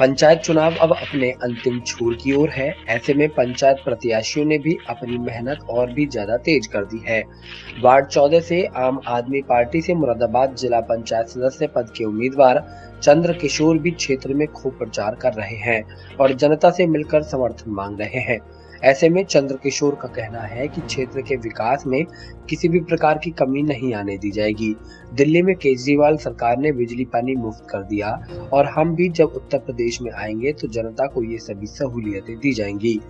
पंचायत चुनाव अब अपने अंतिम छोर की ओर है। ऐसे में पंचायत प्रत्याशियों ने भी अपनी मेहनत और भी ज़्यादा तेज कर दी है। वार्ड 14 से आम आदमी पार्टी से मुरादाबाद जिला पंचायत सदस्य पद के उम्मीदवार चंद्र किशोर भी क्षेत्र में खूब प्रचार कर रहे हैं और जनता से मिलकर समर्थन मांग रहे हैं। ऐसे में चंद्र किशोर का कहना है कि क्षेत्र के विकास में किसी भी प्रकार की कमी नहीं आने दी जाएगी। दिल्ली में केजरीवाल सरकार ने बिजली पानी मुफ़्त कर दिया और हम भी जब उत्तर प्रदेश में आएँगे तो जनता को ये सभी सहूलियतें दी जाएँगी।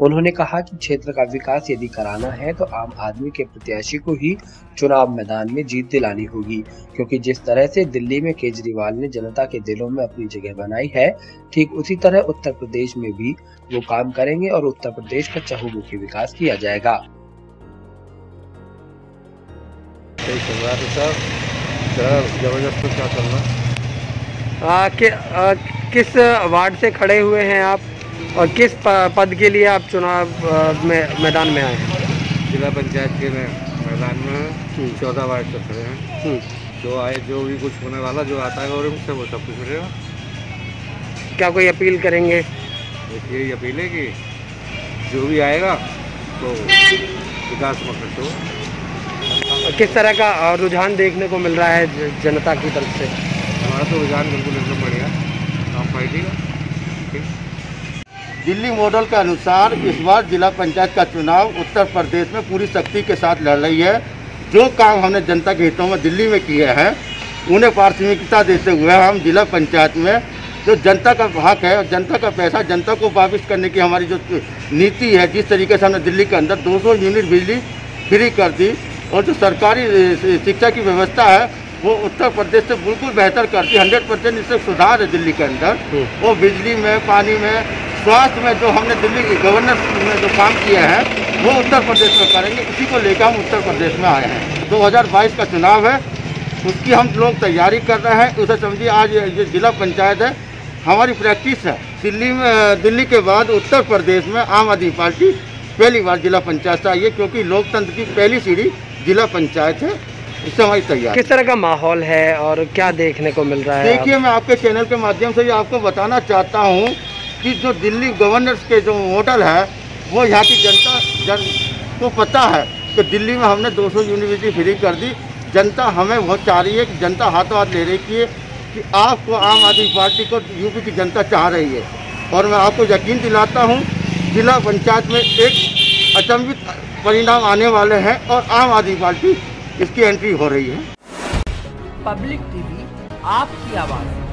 उन्होंने कहा कि क्षेत्र का विकास यदि कराना है तो आम आदमी के प्रत्याशी को ही चुनाव मैदान में जीत दिलानी होगी। क्योंकि जिस तरह से दिल्ली में केजरीवाल ने जनता के दिलों में अपनी जगह बनाई है ठीक उसी तरह उत्तर प्रदेश में भी वो काम करेंगे और उत्तर प्रदेश का चहुमुखी विकास किया जाएगा। ज़बरदस्त क्या करना आ, कि, आ, किस वार्ड से खड़े हुए हैं आप और किस पद के लिए आप चुनाव में मैदान में आए हैं? जिला पंचायत के में मैदान में चौदह वार्ड से खड़े हैं। हम्म, जो आए जो भी कुछ होने वाला जो आता है और से वो सब कुछ रहेगा क्या कोई अपील करेंगे? देखिए यही अपील है कि जो भी आएगा तो विकास में खर्च हो किस तरह का रुझान देखने को मिल रहा है जनता की तरफ़ से? हमारा तो रुझान बिल्कुल एकदम बढ़िया ठीक। दिल्ली मॉडल के अनुसार इस बार जिला पंचायत का चुनाव उत्तर प्रदेश में पूरी शक्ति के साथ लड़ रही है। जो काम हमने जनता के हितों में दिल्ली में किए हैं, उन्हें प्राथमिकता देते हुए हम जिला पंचायत में जो जनता का हक है और जनता का पैसा, जनता को वापस करने की हमारी जो नीति है, जिस तरीके से हमने दिल्ली के अंदर 200 यूनिट बिजली फ्री कर दी और जो सरकारी शिक्षा की व्यवस्था है वो उत्तर प्रदेश से बिल्कुल बेहतर करती है। हंड्रेड परसेंट इससे सुधार है दिल्ली के अंदर। वो बिजली में पानी में स्वास्थ्य में जो हमने दिल्ली के गवर्नर में जो काम किए हैं वो उत्तर प्रदेश में करेंगे। इसी को लेकर हम उत्तर प्रदेश में आए हैं। 2022 का चुनाव है। उसकी हम लोग तैयारी कर रहे हैं। उसे समझिए आज ये ये जिला पंचायत है। हमारी प्रैक्टिस है। दिल्ली में दिल्ली के बाद उत्तर प्रदेश में आम आदमी पार्टी पहली बार जिला पंचायत से आई है क्योंकि लोकतंत्र की पहली सीढ़ी जिला पंचायत है। इससे हमारी तैयारी। किस तरह का माहौल है और क्या देखने को मिल रहा है देखिए मैं आपके चैनल के माध्यम से ये आपको बताना चाहता हूँ कि जो दिल्ली गवर्नर्स के जो मॉडल है वो यहाँ की जनता जन को पता है कि दिल्ली में हमने 200 यूनिवर्सिटी फ्री कर दी। जनता हमें बहुत चाह रही है कि जनता हाथों हाथ ले रही है कि आपको आम आदमी पार्टी को यूपी की जनता चाह रही है। और मैं आपको यकीन दिलाता हूँ जिला पंचायत में एक अचंभित परिणाम आने वाले हैं और आम आदमी पार्टी इसकी एंट्री हो रही है। पब्लिक टीवी आपकी आवाज़।